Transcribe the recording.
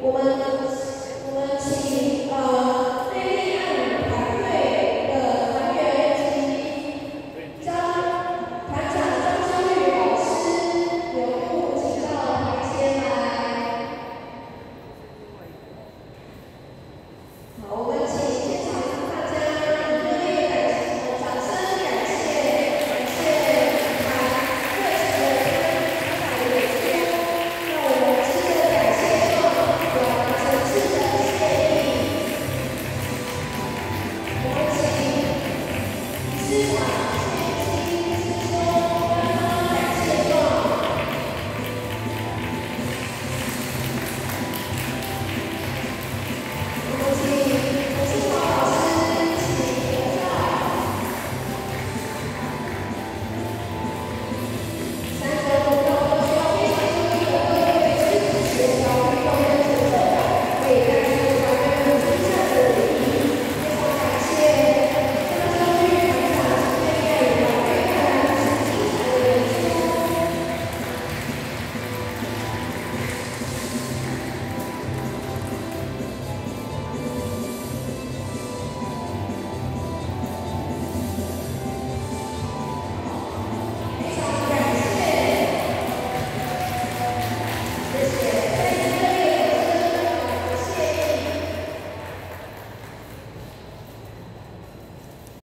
我们。Aleluia.